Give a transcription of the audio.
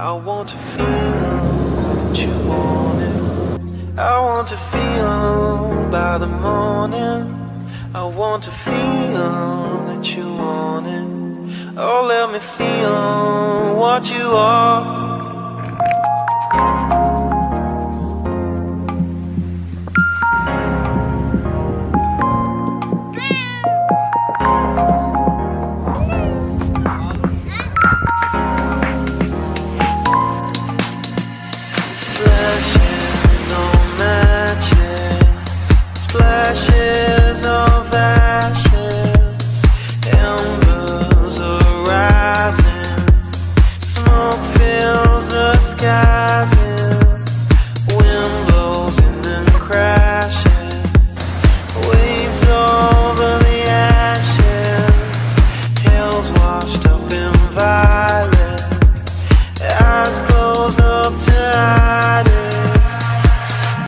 I want to feel what you wanted. I want to feel by the morning. I want to feel that you want it. Oh, let me feel what you Flashes on matches, splashes of ashes, embers are rising, smoke fills the sky.